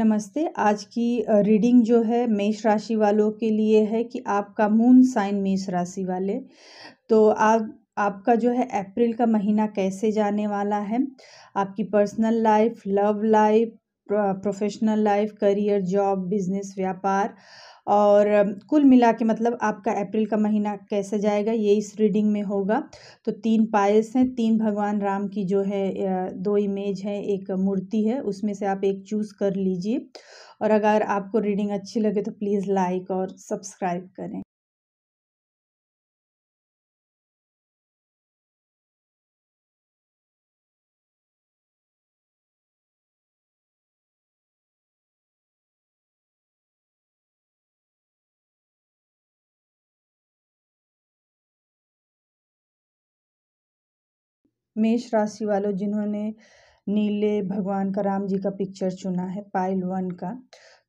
नमस्ते। आज की रीडिंग जो है मेष राशि वालों के लिए है कि आपका मून साइन मेष राशि वाले। तो आप, आपका जो है अप्रैल का महीना कैसे जाने वाला है? आपकी personal life, love life professional life, career, job, business, व्यापार और कुल मिला के मतलब आपका अप्रैल का महीना कैसे जाएगा, ये इस रीडिंग में होगा। तो तीन पायस हैं, तीन भगवान राम की जो है दो इमेज है, एक मूर्ति है, उसमें से आप एक चूज़ कर लीजिए। और अगर आपको रीडिंग अच्छी लगे तो प्लीज़ लाइक और सब्सक्राइब करें। मेष राशि वालों जिन्होंने नीले भगवान का, राम जी का पिक्चर चुना है पाइल वन का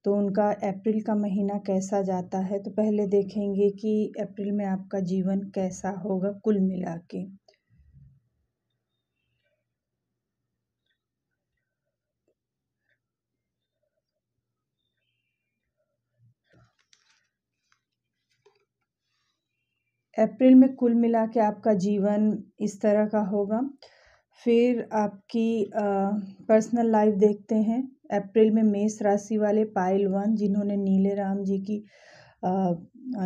तो उनका अप्रैल का महीना कैसा जाता है? तो पहले देखेंगे कि अप्रैल में आपका जीवन कैसा होगा कुल मिला के। अप्रैल में कुल मिला के आपका जीवन इस तरह का होगा। फिर आपकी पर्सनल लाइफ देखते हैं। अप्रैल में मेष राशि वाले पायल वन जिन्होंने नीले राम जी की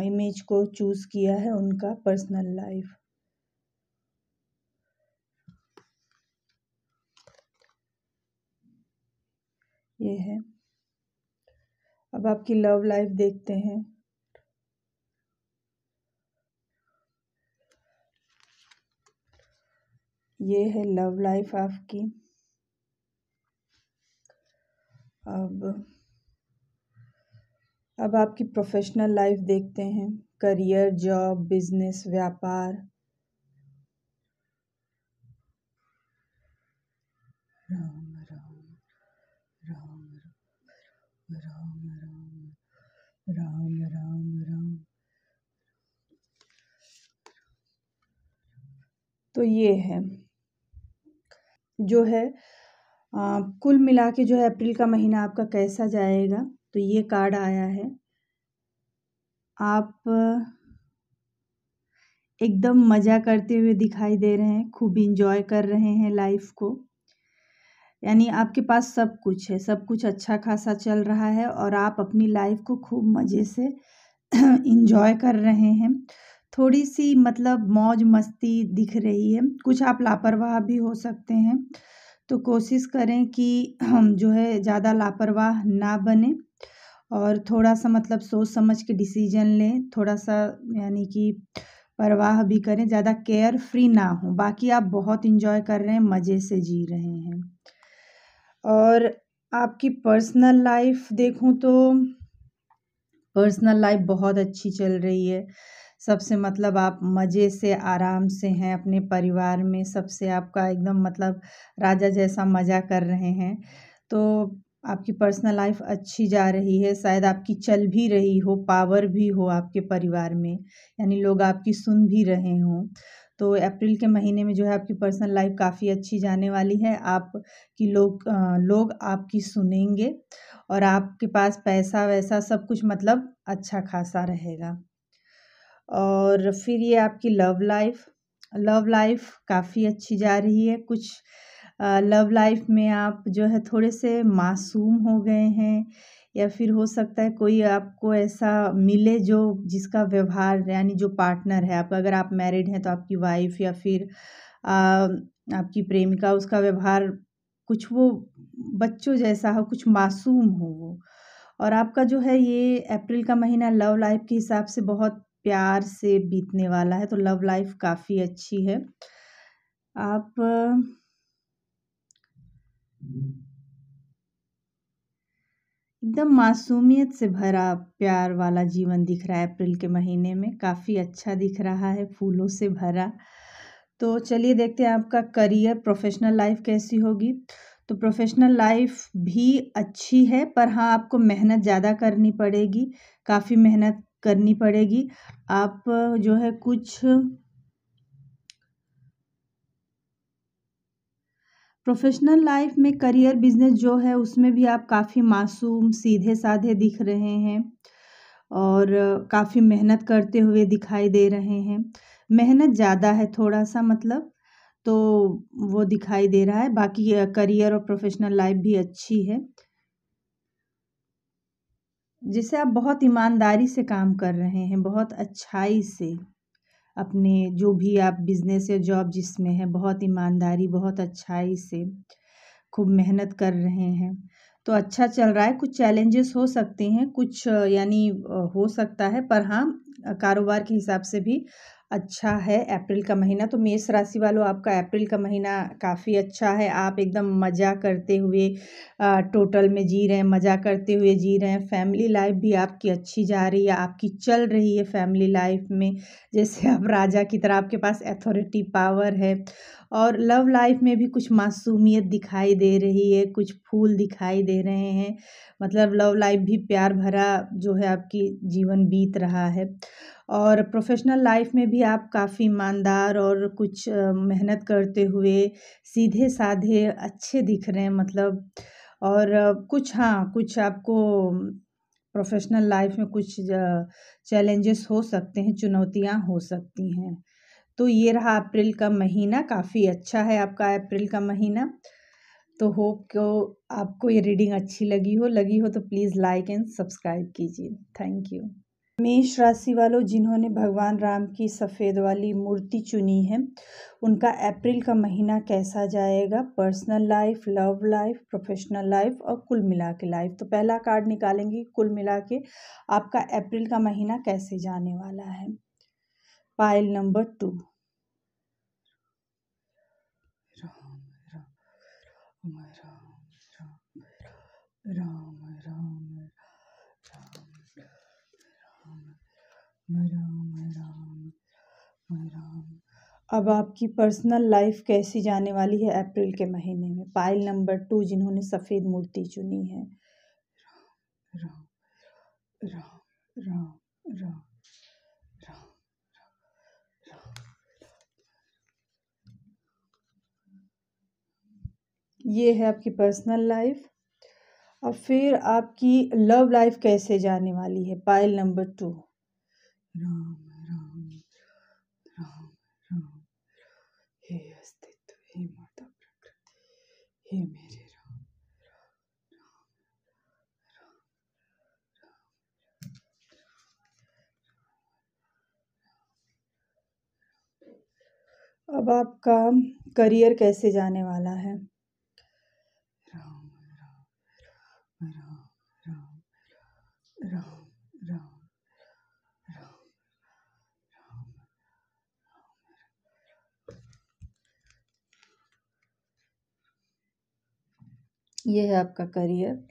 इमेज को चूज़ किया है उनका पर्सनल लाइफ ये है। अब आपकी लव लाइफ देखते हैं। ये है लव लाइफ आपकी। अब अब आपकी प्रोफेशनल लाइफ देखते हैं। करियर जॉब बिज़नेस व्यापार। राम राम राम राम राम राम राम राम। तो ये है। जो है कुल मिला के जो है अप्रैल का महीना आपका कैसा जाएगा? तो ये कार्ड आया है। आप एकदम मज़ा करते हुए दिखाई दे रहे हैं, खूब इंजॉय कर रहे हैं लाइफ को। यानी आपके पास सब कुछ है, सब कुछ अच्छा खासा चल रहा है और आप अपनी लाइफ को खूब मज़े से इंजॉय कर रहे हैं। थोड़ी सी मतलब मौज मस्ती दिख रही है। कुछ आप लापरवाह भी हो सकते हैं। तो कोशिश करें कि हम जो है ज़्यादा लापरवाह ना बने और थोड़ा सा मतलब सोच समझ के डिसीज़न लें। थोड़ा सा यानी कि परवाह भी करें, ज़्यादा केयर फ्री ना हो। बाकी आप बहुत इंजॉय कर रहे हैं, मज़े से जी रहे हैं। और आपकी पर्सनल लाइफ देखूँ तो पर्सनल लाइफ बहुत अच्छी चल रही है। सबसे मतलब आप मज़े से, आराम से हैं अपने परिवार में, सबसे आपका एकदम मतलब राजा जैसा मज़ा कर रहे हैं। तो आपकी पर्सनल लाइफ अच्छी जा रही है, शायद आपकी चल भी रही हो, पावर भी हो आपके परिवार में, यानी लोग आपकी सुन भी रहे हों। तो अप्रैल के महीने में जो है आपकी पर्सनल लाइफ काफ़ी अच्छी जाने वाली है आप की लोग लोग आपकी सुनेंगे और आपके पास पैसा वैसा सब कुछ मतलब अच्छा खासा रहेगा। और फिर ये आपकी लव लाइफ लव लाइफ काफ़ी अच्छी जा रही है। कुछ लव लाइफ में आप जो है थोड़े से मासूम हो गए हैं या फिर हो सकता है कोई आपको ऐसा मिले जो जिसका व्यवहार यानी जो पार्टनर है। आप अगर आप मैरिड हैं तो आपकी वाइफ या फिर आ, आपकी प्रेमिका उसका व्यवहार कुछ वो बच्चों जैसा हो कुछ मासूम हो वो। और आपका जो है ये अप्रैल का महीना लव लाइफ के हिसाब से बहुत प्यार से बीतने वाला है तो लव लाइफ काफ़ी अच्छी है। आप, एकदम मासूमियत से भरा प्यार वाला जीवन दिख रहा है अप्रैल के महीने में। काफ़ी अच्छा दिख रहा है, फूलों से भरा। तो चलिए देखते हैं आपका करियर, प्रोफेशनल लाइफ कैसी होगी। तो प्रोफेशनल लाइफ भी अच्छी है, पर हाँ आपको मेहनत ज़्यादा करनी पड़ेगी। काफ़ी मेहनत करनी पड़ेगी। आप जो है कुछ प्रोफेशनल लाइफ में करियर बिज़नेस जो है उसमें भी आप काफ़ी मासूम सीधे साधे दिख रहे हैं और काफ़ी मेहनत करते हुए दिखाई दे रहे हैं। मेहनत ज़्यादा है थोड़ा सा मतलब तो वो दिखाई दे रहा है। बाकी करियर और प्रोफेशनल लाइफ भी अच्छी है। जिसे आप बहुत ईमानदारी से काम कर रहे हैं, बहुत अच्छाई से। अपने जो भी आप बिज़नेस या जॉब जिसमें हैं, बहुत ईमानदारी, बहुत अच्छाई से खूब मेहनत कर रहे हैं। तो अच्छा चल रहा है, कुछ चैलेंजेस हो सकते हैं, कुछ, यानी हो सकता है, पर हाँ कारोबार के हिसाब से भी अच्छा है अप्रैल का महीना। तो मेष राशि वालों, आपका अप्रैल का महीना काफ़ी अच्छा है। आप एकदम मज़ा करते हुए टोटल में जी रहे हैं, मज़ा करते हुए जी रहे हैं। फैमिली लाइफ भी आपकी अच्छी जा रही है, आपकी चल रही है फैमिली लाइफ में। जैसे आप राजा की तरह, आपके पास अथॉरिटी पावर है। और लव लाइफ में भी कुछ मासूमियत दिखाई दे रही है, कुछ फूल दिखाई दे रहे हैं। मतलब लव लाइफ भी प्यार भरा जो है आपकी जीवन बीत रहा है। और प्रोफेशनल लाइफ में भी आप काफ़ी ईमानदार और कुछ मेहनत करते हुए सीधे साधे अच्छे दिख रहे हैं मतलब। और कुछ हाँ कुछ आपको प्रोफेशनल लाइफ में कुछ चैलेंजेस हो सकते हैं, चुनौतियाँ हो सकती हैं। तो ये रहा अप्रैल का महीना, काफ़ी अच्छा है आपका अप्रैल का महीना। तो होप को, आपको ये रीडिंग अच्छी लगी हो लगी हो तो प्लीज़ लाइक एंड सब्सक्राइब कीजिए। थैंक यू मेष राशि वालों जिन्होंने भगवान राम की सफ़ेद वाली मूर्ति चुनी है उनका अप्रैल का महीना कैसा जाएगा personal life love life professional life और कुल मिला के लाइफ तो पहला कार्ड निकालेंगे कुल मिला के आपका अप्रैल का महीना कैसे जाने वाला है pile number two Ram Ram Ram Ram Ram Ram Ram Ram अब आपकी पर्सनल लाइफ कैसी जाने वाली है अप्रैल के महीने में? पाइल नंबर टू जिन्होंने सफ़ेद मूर्ति चुनी है। राम राम राम राम राम ये है आपकी पर्सनल लाइफ और फिर आपकी लव लाइफ कैसे जाने वाली है? Pile number two Ram Ram Ram Ram हे अस्तित्व हे माता प्रकृति हे मेरे राम अब आपका करियर कैसे जाने वाला है राम राम राम राम राम राम ये है आपका करियर।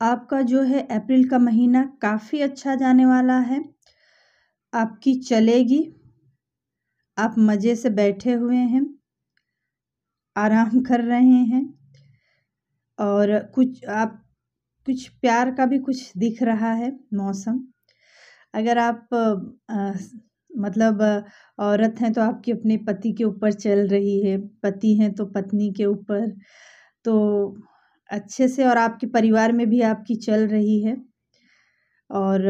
आपका जो है अप्रैल का महीना काफ़ी अच्छा जाने वाला है। आपकी चलेगी। आप मज़े से बैठे हुए हैं। आराम कर रहे हैं। और कुछ आप कुछ प्यार का भी कुछ दिख रहा है मौसम। अगर आप आ, मतलब औरत हैं तो आपकी अपने पति के ऊपर चल रही है, पति हैं तो पत्नी के ऊपर। तो अच्छे से और आपके परिवार में भी आपकी चल रही है। और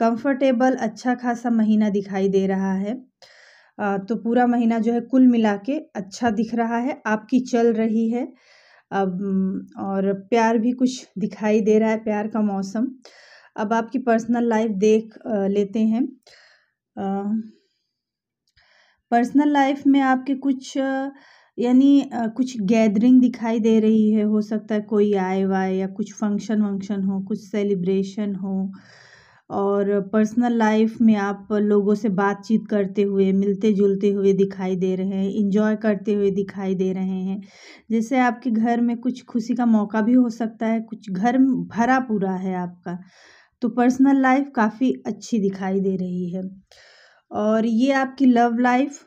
कंफर्टेबल अच्छा खासा महीना दिखाई दे रहा है। तो पूरा महीना जो है कुल मिला के अच्छा दिख रहा है, आपकी चल रही है। अब, और प्यार भी कुछ दिखाई दे रहा है, प्यार का मौसम। अब आपकी पर्सनल लाइफ देख लेते हैं। पर्सनल लाइफ में आपके कुछ, यानी कुछ गैदरिंग दिखाई दे रही है? हो सकता है कोई आए वाए या कुछ फ़ंक्शन वंक्शन हो, कुछ सेलिब्रेशन हो, और पर्सनल लाइफ में आप लोगों से बातचीत करते हुए मिलते जुलते हुए दिखाई दे रहे हैं इंजॉय करते हुए दिखाई दे रहे हैं। जैसे आपके घर में कुछ खुशी का मौका भी हो सकता है, कुछ घर भरा पूरा है आपका। तो पर्सनल लाइफ काफ़ी अच्छी दिखाई दे रही है। और ये आपकी लव लाइफ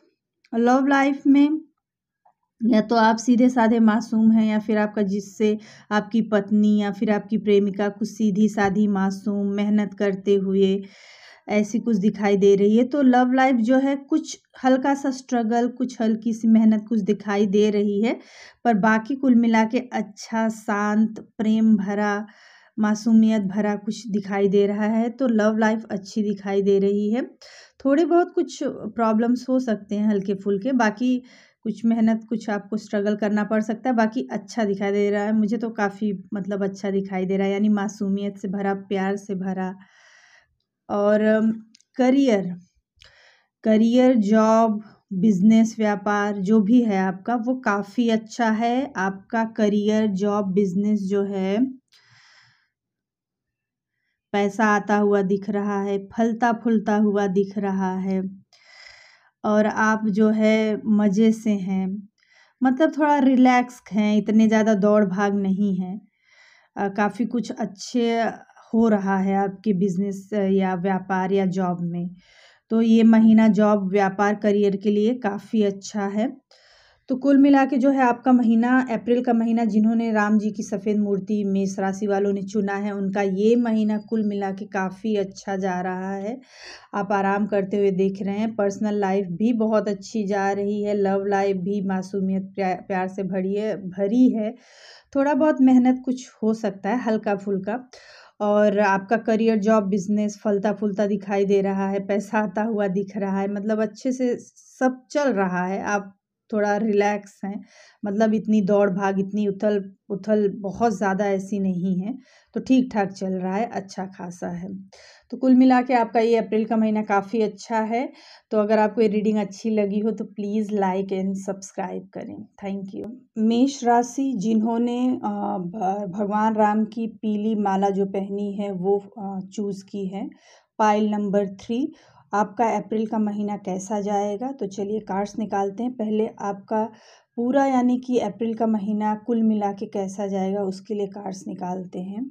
लव लाइफ में या तो आप सीधे साधे मासूम हैं या फिर आपका जिससे आपकी पत्नी या फिर आपकी प्रेमिका कुछ सीधी साधी मासूम मेहनत करते हुए ऐसी कुछ दिखाई दे रही है। तो लव लाइफ जो है कुछ हल्का सा स्ट्रगल कुछ हल्की सी मेहनत कुछ दिखाई दे रही है, पर बाकी कुल मिला के अच्छा शांत, प्रेम भरा मासूमियत भरा कुछ दिखाई दे रहा है तो लव लाइफ अच्छी दिखाई दे रही है। थोड़े बहुत कुछ प्रॉब्लम्स हो सकते हैं हल्के फुल्के, बाकी कुछ मेहनत, कुछ आपको स्ट्रगल करना पड़ सकता है, बाकी अच्छा दिखाई दे रहा है। मुझे तो काफ़ी मतलब अच्छा दिखाई दे रहा है, यानी मासूमियत से भरा, प्यार से भरा। और करियर करियर जॉब बिज़नेस व्यापार, जो भी है आपका, वो काफ़ी अच्छा है। आपका करियर जॉब बिज़नेस जो है पैसा आता हुआ दिख रहा है, फलता फूलता हुआ दिख रहा है। और आप जो है, मज़े से हैं। मतलब थोड़ा रिलैक्स हैं, इतने ज़्यादा दौड़ भाग नहीं है। काफ़ी कुछ अच्छे हो रहा है आपके बिज़नेस या व्यापार या जॉब में। तो ये महीना जॉब, व्यापार, करियर के लिए काफ़ी अच्छा है। तो कुल मिला के जो है आपका महीना, अप्रैल का महीना जिन्होंने राम जी की सफ़ेद मूर्ति, मेष राशि वालों ने चुना है, उनका ये महीना कुल मिला के काफ़ी अच्छा जा रहा है। आप आराम करते हुए देख रहे हैं, पर्सनल लाइफ भी बहुत अच्छी जा रही है, लव लाइफ भी मासूमियत प्यार से भरी है भरी है। थोड़ा बहुत मेहनत कुछ हो सकता है हल्का फुल्का और आपका करियर, जॉब, बिज़नेस फलता फूलता दिखाई दे रहा है, पैसा आता हुआ दिख रहा है मतलब अच्छे से सब चल रहा है। आप थोड़ा रिलैक्स हैं। मतलब इतनी दौड़ भाग, इतनी उथल उथल बहुत ज़्यादा ऐसी नहीं है। तो ठीक ठाक चल रहा है अच्छा खासा है। तो कुल मिला के आपका ये अप्रैल का महीना काफ़ी अच्छा है। तो अगर आपको ये रीडिंग अच्छी लगी हो तो प्लीज़ लाइक एंड सब्सक्राइब करें। Thank you. मेष राशि जिन्होंने भगवान राम की पीली माला जो पहनी है, वो चूज़ की है। Pile number three. आपका अप्रैल का महीना कैसा जाएगा तो चलिए कार्ड्स निकालते हैं पहले आपका पूरा यानी कि अप्रैल का महीना कुल मिला के कैसा जाएगा उसके लिए कार्ड्स निकालते हैं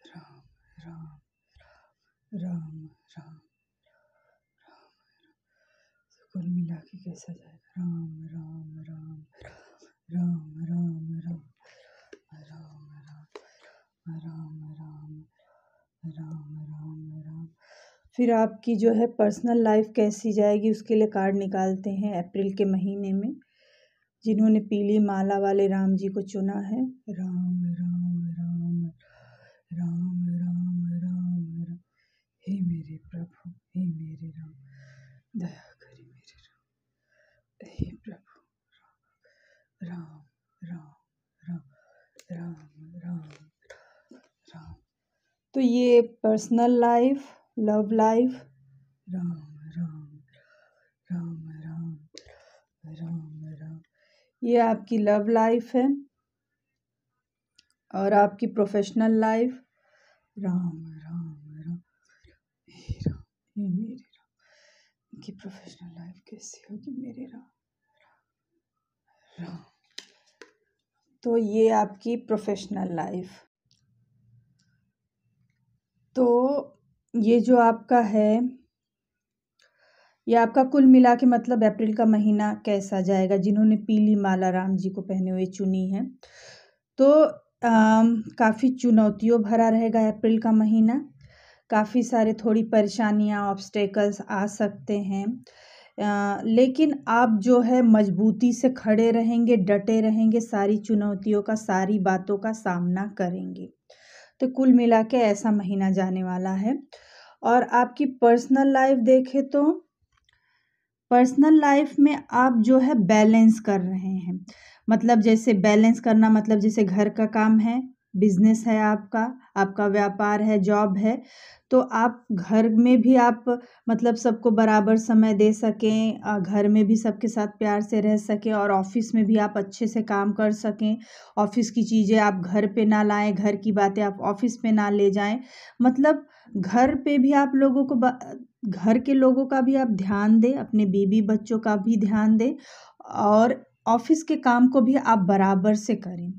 राम राम राम राम कुल मिला के कैसा जाएगा राम राम राम राम राम राम राम राम राम राम राम राम राम फिर आपकी जो है पर्सनल लाइफ कैसी जाएगी, उसके लिए कार्ड निकालते हैं अप्रैल के महीने में, जिन्होंने पीली माला वाले राम जी को चुना है। राम राम राम राम राम राम राम। हे मेरे प्रभु, हे मेरे राम। दया करी मेरे राम। हे प्रभु, राम राम राम राम राम राम। तो ये personal life love life Ram Ram Ram Ram Ram Ram ये आपकी लव लाइफ है और आपकी प्रोफेशनल लाइफ राम राम राम मेरे राम. इनकी प्रोफेशनल लाइफ कैसी होगी मेरे राम? राम. तो ये आपकी प्रोफेशनल लाइफ तो ये जो आपका है ये आपका कुल मिला के मतलब अप्रैल का महीना कैसा जाएगा जिन्होंने पीली माला राम जी को पहने हुए चुनी है? तो काफ़ी चुनौतियों भरा रहेगा अप्रैल का महीना। काफ़ी सारे थोड़ी परेशानियाँ ऑब्स्टेकल्स आ सकते हैं। आ, लेकिन आप जो है मजबूती से खड़े रहेंगे डटे रहेंगे सारी चुनौतियों का सारी बातों का सामना करेंगे। तो कुल मिला के ऐसा महीना जाने वाला है। और आपकी पर्सनल लाइफ देखे तो पर्सनल लाइफ में आप जो है बैलेंस कर रहे हैं। मतलब जैसे बैलेंस करना मतलब जैसे घर का काम है बिज़नेस है आपका आपका व्यापार है, जॉब है तो आप घर में भी आप मतलब सबको बराबर समय दे सकें घर में भी सबके साथ प्यार से रह सकें और ऑफ़िस में भी आप अच्छे से काम कर सकें। ऑफ़िस की चीज़ें आप घर पे ना लाएँ, घर की बातें आप ऑफ़िस में ना ले जाएँ। मतलब घर पे भी आप लोगों को घर के लोगों का भी आप ध्यान दें, अपने बीबी बच्चों का भी ध्यान दें और ऑफ़िस के काम को भी आप बराबर से करें।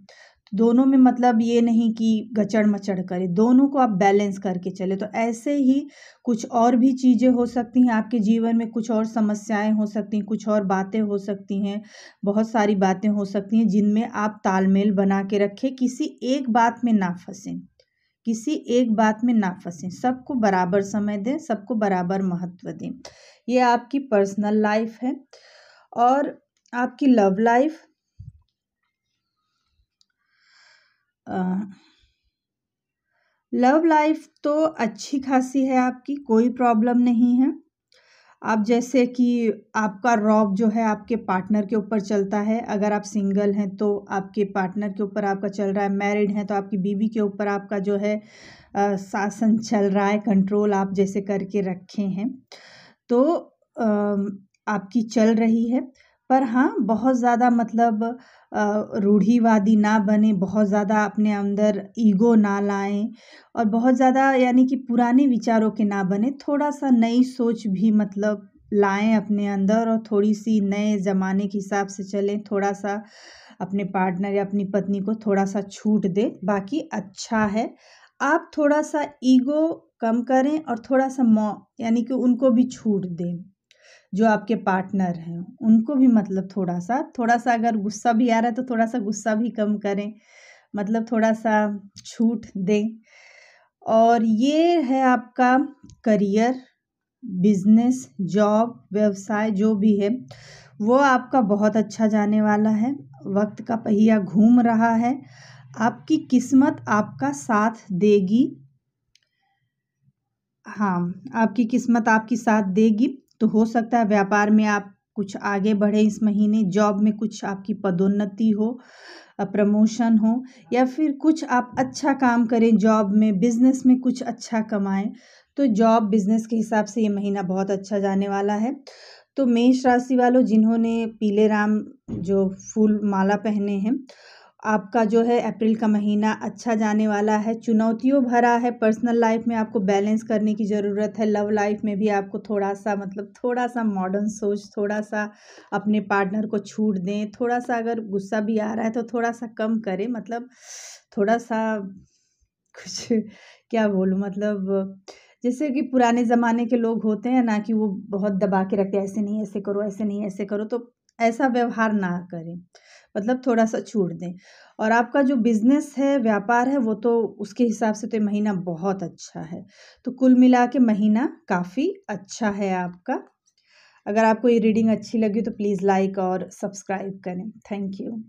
दोनों में मतलब ये नहीं कि गचड़ मचड़ करे, दोनों को आप बैलेंस करके चले। तो ऐसे ही कुछ और भी चीज़ें हो सकती हैं। आपके जीवन में कुछ और समस्याएँ हो सकती हैं, कुछ और बातें हो सकती हैं, बहुत सारी बातें हो सकती हैं जिनमें आप तालमेल बना के रखें। किसी एक बात में ना फंसें, किसी एक बात में ना फंसें। सबको बराबर समय दें, सबको बराबर महत्व दें। ये आपकी पर्सनल लाइफ है और आपकी लव लाइफ लव लाइफ तो अच्छी खासी है आपकी कोई प्रॉब्लम नहीं है। आप जैसे कि आपका रॉब जो है आपके पार्टनर के ऊपर चलता है अगर आप सिंगल हैं तो आपके पार्टनर के ऊपर आपका चल रहा है मैरिड हैं तो आपकी बीवी के ऊपर आपका जो है आ, शासन चल रहा है कंट्रोल आप जैसे करके रखे हैं। तो आ, आपकी चल रही है। पर हाँ बहुत ज़्यादा मतलब रूढ़ीवादी ना बने, बहुत ज़्यादा अपने अंदर ईगो ना लाएँ और बहुत ज़्यादा यानी कि पुराने विचारों के ना बने थोड़ा सा नई सोच भी मतलब लाएँ अपने अंदर और थोड़ी सी नए ज़माने के हिसाब से चलें थोड़ा सा अपने पार्टनर या अपनी पत्नी को थोड़ा सा छूट दें, बाकी अच्छा है। आप थोड़ा सा ईगो कम करें और थोड़ा सा मौ, यानी कि उनको भी छूट दें। जो आपके पार्टनर हैं, उनको भी मतलब थोड़ा सा थोड़ा सा अगर गुस्सा भी आ रहा है तो थोड़ा सा गुस्सा भी कम करें मतलब थोड़ा सा छूट दें। और ये है आपका करियर, बिज़नेस, जॉब, व्यवसाय, जो भी है, वो आपका बहुत अच्छा जाने वाला है, वक्त का पहिया घूम रहा है, आपकी किस्मत आपका साथ देगी। हाँ आपकी किस्मत आपकी साथ देगी। तो हो सकता है व्यापार में आप कुछ आगे बढ़े इस महीने, जॉब में कुछ आपकी पदोन्नति हो प्रमोशन हो, या फिर कुछ आप अच्छा काम करें जॉब में, बिज़नेस में कुछ अच्छा कमाएँ तो जॉब बिज़नेस के हिसाब से ये महीना बहुत अच्छा जाने वाला है। तो मेष राशि वालों जिन्होंने पीले राम जो फूल माला पहने हैं आपका जो है अप्रैल का महीना अच्छा जाने वाला है, चुनौतियों भरा है पर्सनल लाइफ में आपको बैलेंस करने की ज़रूरत है लव लाइफ में भी आपको थोड़ा सा मतलब थोड़ा सा मॉडर्न सोच थोड़ा सा अपने पार्टनर को छूट दें थोड़ा सा अगर गुस्सा भी आ रहा है तो थोड़ा सा कम करें मतलब थोड़ा सा कुछ क्या बोलूँ मतलब जैसे कि पुराने ज़माने के लोग होते हैं ना कि वो बहुत दबा के रखते ऐसे नहीं, ऐसे करो, ऐसे नहीं, ऐसे करो तो ऐसा व्यवहार ना करें। मतलब थोड़ा सा छूट दें। और आपका जो बिज़नेस है, व्यापार है, वो तो उसके हिसाब से तो महीना बहुत अच्छा है। तो कुल मिला के महीना काफ़ी अच्छा है आपका। अगर आपको ये रीडिंग अच्छी लगी तो प्लीज़ लाइक और सब्सक्राइब करें। Thank you.